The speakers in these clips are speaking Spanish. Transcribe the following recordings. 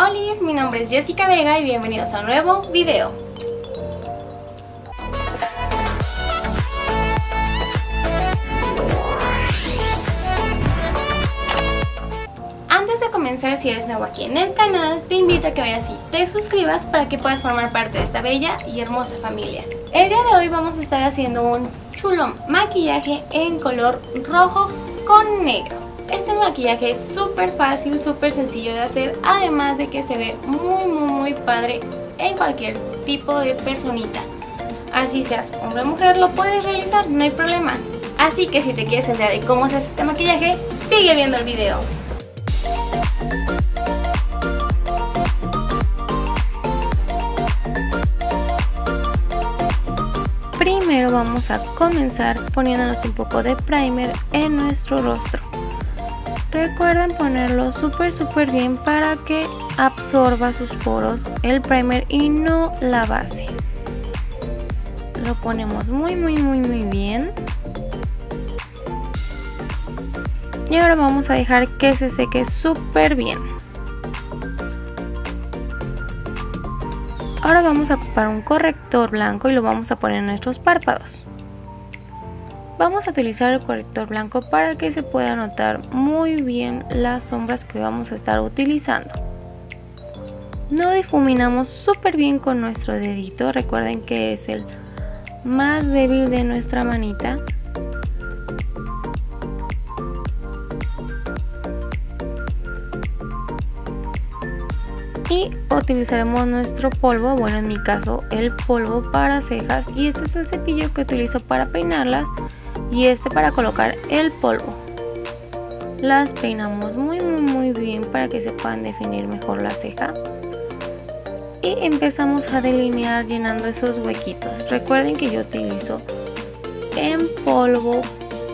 Hola, mi nombre es Jessica Vega y bienvenidos a un nuevo video. Antes de comenzar, si eres nuevo aquí en el canal, te invito a que vayas y te suscribas para que puedas formar parte de esta bella y hermosa familia. El día de hoy vamos a estar haciendo un chulo maquillaje en color rojo con negro. Este maquillaje es súper fácil, súper sencillo de hacer, además de que se ve muy muy muy padre en cualquier tipo de personita. Así seas hombre o mujer, lo puedes realizar, no hay problema. Así que si te quieres enterar de cómo se hace este maquillaje, sigue viendo el video. Primero vamos a comenzar poniéndonos un poco de primer en nuestro rostro. Recuerden ponerlo súper súper bien para que absorba sus poros el primer y no la base. Lo ponemos muy muy muy muy bien. Y ahora vamos a dejar que se seque súper bien. Ahora vamos a ocupar un corrector blanco y lo vamos a poner en nuestros párpados. Vamos a utilizar el corrector blanco para que se pueda notar muy bien las sombras que vamos a estar utilizando. No difuminamos súper bien con nuestro dedito, recuerden que es el más débil de nuestra manita. y utilizaremos nuestro polvo, bueno en mi caso el polvo para cejas y este es el cepillo que utilizo para peinarlas y este para colocar el polvo. Las peinamos muy muy muy bien para que se puedan definir mejor la ceja. Y empezamos a delinear llenando esos huequitos. Recuerden que yo utilizo en polvo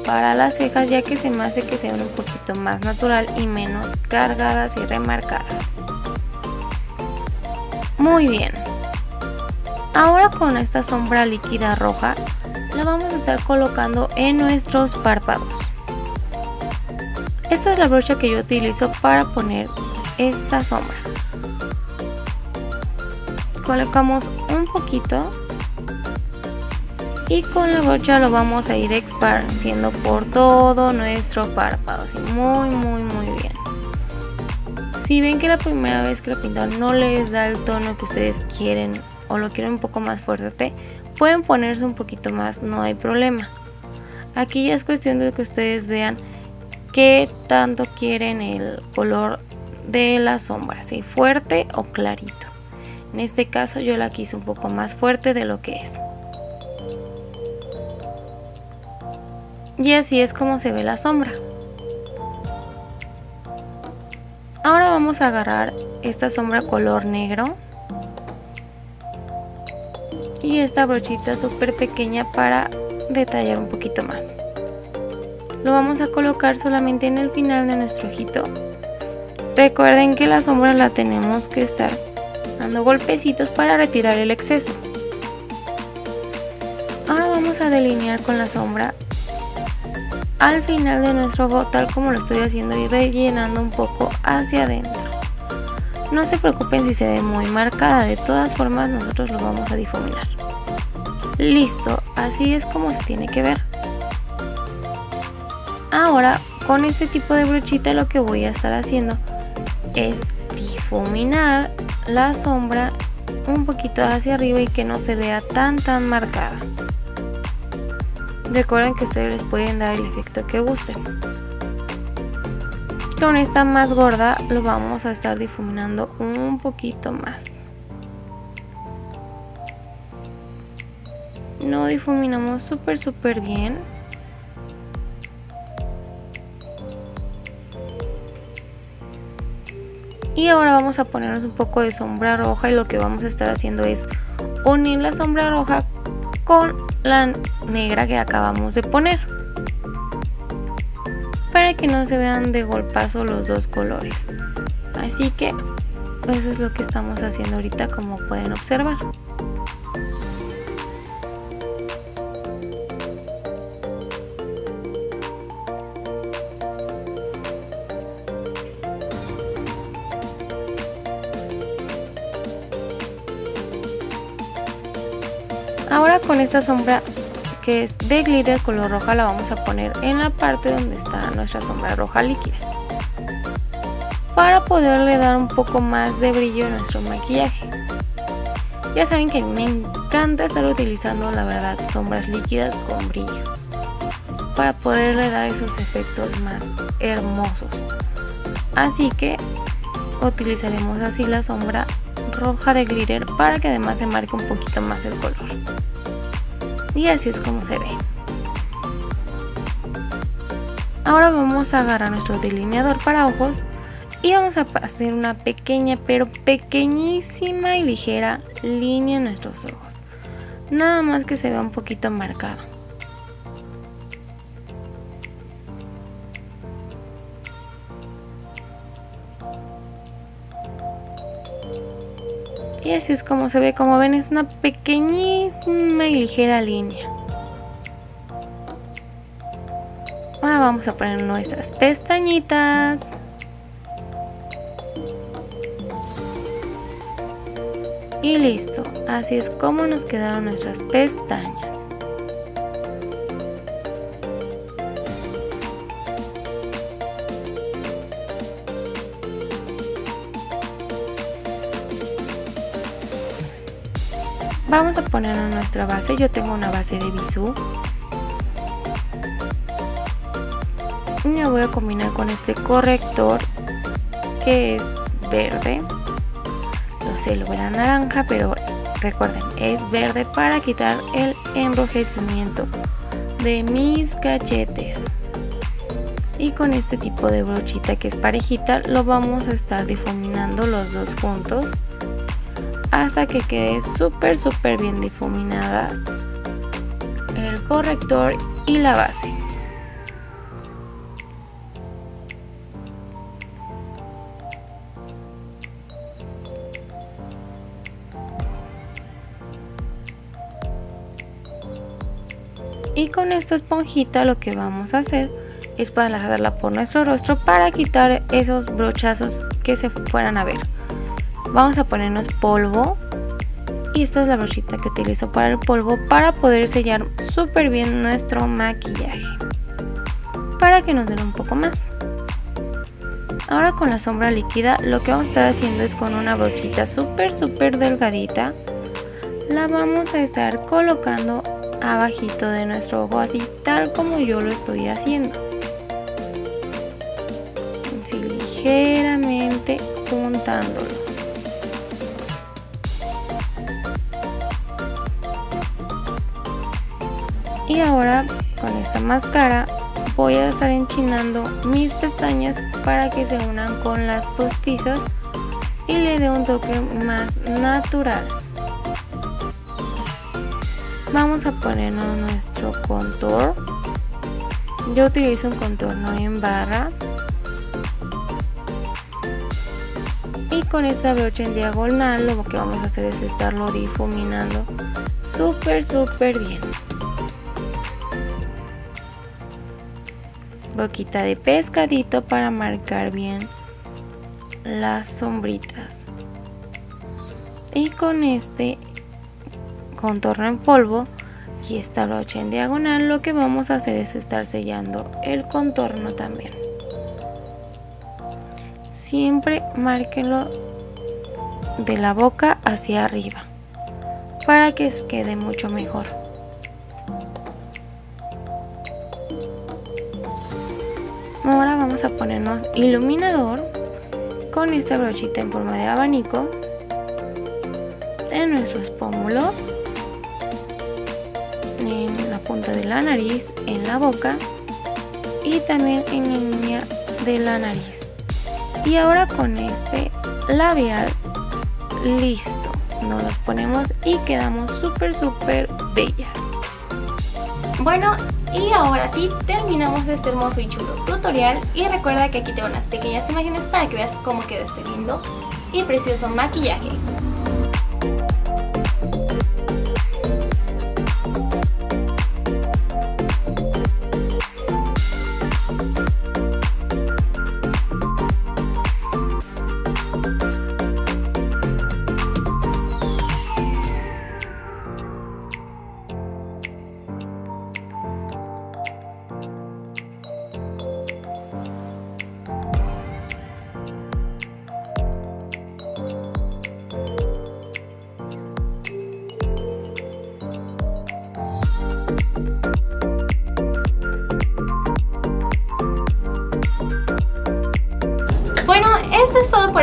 para las cejas ya que se me hace que sean un poquito más natural y menos cargadas y remarcadas. Muy bien. Ahora con esta sombra líquida roja vamos a estar colocando en nuestros párpados. Esta es la brocha que yo utilizo para poner esa sombra. Colocamos un poquito y con la brocha lo vamos a ir esparciendo por todo nuestro párpado, así muy muy muy bien. Si ven que la primera vez que lo pintan no les da el tono que ustedes quieren o lo quieren un poco más fuerte, Pueden ponerse un poquito más, no hay problema. Aquí ya es cuestión de que ustedes vean qué tanto quieren el color de la sombra, si fuerte o clarito. En este caso yo la quise un poco más fuerte de lo que es. Y así es como se ve la sombra. Ahora vamos a agarrar esta sombra color negro esta brochita súper pequeña para detallar un poquito más. Lo vamos a colocar solamente en el final de nuestro ojito. Recuerden que la sombra la tenemos que estar dando golpecitos para retirar el exceso. Ahora vamos a delinear con la sombra al final de nuestro ojo tal como lo estoy haciendo y rellenando un poco hacia adentro. No se preocupen si se ve muy marcada, de todas formas nosotros lo vamos a difuminar. Listo, así es como se tiene que ver. Ahora, con este tipo de brochita lo que voy a estar haciendo es difuminar la sombra un poquito hacia arriba y que no se vea tan tan marcada. Recuerden que ustedes les pueden dar el efecto que gusten con esta más gorda lo vamos a estar difuminando un poquito más. No difuminamos súper súper bien. Y ahora vamos a ponernos un poco de sombra roja y lo que vamos a estar haciendo es unir la sombra roja con la negra que acabamos de poner para que no se vean de golpazo los dos colores. Así que eso es lo que estamos haciendo ahorita como pueden observar. Ahora con esta sombra que es de glitter color roja la vamos a poner en la parte donde está nuestra sombra roja líquida para poderle dar un poco más de brillo a nuestro maquillaje. Ya saben que me encanta estar utilizando la verdad sombras líquidas con brillo para poderle dar esos efectos más hermosos. Así que utilizaremos así la sombra roja de glitter para que además se marque un poquito más el color. Y así es como se ve. Ahora vamos a agarrar nuestro delineador para ojos y vamos a hacer una pequeña pero pequeñísima y ligera línea en nuestros ojos. Nada más que se vea un poquito marcado. Así es como se ve, como ven es una pequeñísima y ligera línea. Ahora vamos a poner nuestras pestañitas. Y listo, así es como nos quedaron nuestras pestañas. Vamos a poner nuestra base, yo tengo una base de bisú. Y la voy a combinar con este corrector que es verde se lo verá naranja, pero recuerden, es verde para quitar el enrojecimiento de mis cachetes. Y con este tipo de brochita que es parejita, lo vamos a estar difuminando los dos juntos hasta que quede súper súper bien difuminada el corrector y la base. y con esta esponjita lo que vamos a hacer es pasarla por nuestro rostro para quitar esos brochazos que se fueran a ver vamos a ponernos polvo. Y esta es la brochita que utilizo para el polvo para poder sellar súper bien nuestro maquillaje. Para que nos den un poco más. Ahora con la sombra líquida lo que vamos a estar haciendo es con una brochita súper súper delgadita la vamos a estar colocando abajito de nuestro ojo así tal como yo lo estoy haciendo. Así ligeramente juntándolo y ahora con esta máscara voy a estar enchinando mis pestañas para que se unan con las postizas y le dé un toque más natural. Vamos a ponernos nuestro contour. Yo utilizo un contorno en barra. Y con esta brocha en diagonal lo que vamos a hacer es estarlo difuminando súper súper bien boquita de pescadito para marcar bien las sombritas. Y con este contorno en polvo y esta brocha en diagonal lo que vamos a hacer es estar sellando el contorno también. Siempre márquenlo de la boca hacia arriba para que quede mucho mejor a ponernos iluminador con esta brochita en forma de abanico en nuestros pómulos en la punta de la nariz, en la boca y también en la línea de la nariz. Y ahora con este labial, listo. Nos los ponemos y quedamos súper súper bellas. Bueno, y ahora sí terminamos este hermoso y chulo tutorial y recuerda que aquí tengo unas pequeñas imágenes para que veas cómo queda este lindo y precioso maquillaje.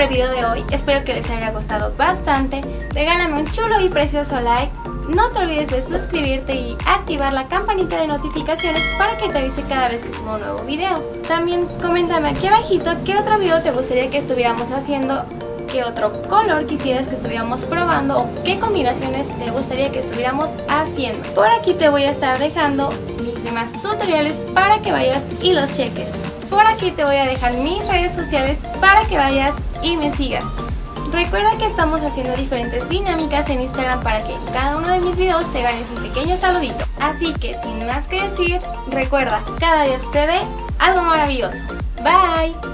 Por el video de hoy, espero que les haya gustado bastante, regálame un chulo y precioso like, no te olvides de suscribirte y activar la campanita de notificaciones para que te avise cada vez que suba un nuevo video. También coméntame aquí abajito qué otro video te gustaría que estuviéramos haciendo qué otro color quisieras que estuviéramos probando o qué combinaciones te gustaría que estuviéramos haciendo. Por aquí te voy a estar dejando mis demás tutoriales para que vayas y los cheques. Por aquí te voy a dejar mis redes sociales para que vayas y me sigas. Recuerda que estamos haciendo diferentes dinámicas en Instagram para que en cada uno de mis videos te ganes un pequeño saludito. Así que sin más que decir, recuerda, cada día sucede algo maravilloso. Bye!